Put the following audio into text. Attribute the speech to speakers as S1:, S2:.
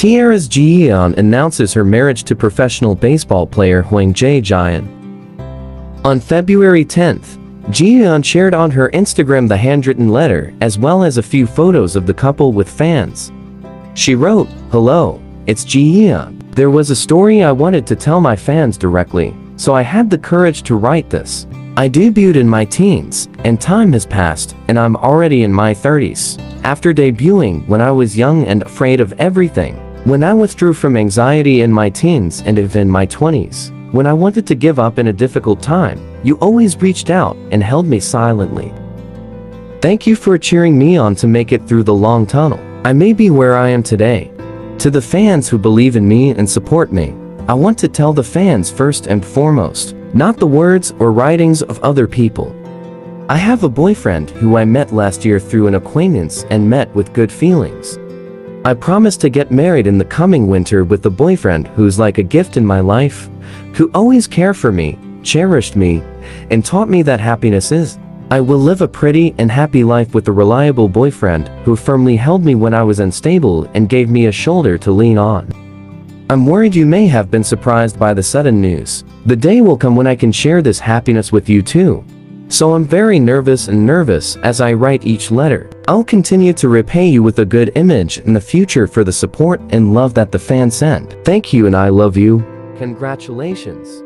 S1: T-ara's Ji Yeon announces her marriage to professional baseball player Hwang Jae-gyun. On February 10th, Ji Yeon shared on her Instagram the handwritten letter as well as a few photos of the couple with fans. She wrote, Hello, it's Ji Yeon. There was a story I wanted to tell my fans directly, so I had the courage to write this. I debuted in my teens, and time has passed, and I'm already in my 30s. After debuting when I was young and afraid of everything, when I withdrew from anxiety in my teens and even my 20s, when I wanted to give up in a difficult time, you always reached out and held me silently. Thank you for cheering me on to make it through the long tunnel. I may be where I am today. To the fans who believe in me and support me, I want to tell the fans first and foremost, not the words or writings of other people. I have a boyfriend who I met last year through an acquaintance and met with good feelings. I promise to get married in the coming winter with the boyfriend who's like a gift in my life, who always cared for me, cherished me, and taught me that happiness is. I will live a pretty and happy life with a reliable boyfriend who firmly held me when I was unstable and gave me a shoulder to lean on. I'm worried you may have been surprised by the sudden news. The day will come when I can share this happiness with you too. So I'm very nervous and nervous as I write each letter. I'll continue to repay you with a good image in the future for the support and love that the fans send. Thank you and I love you. Congratulations.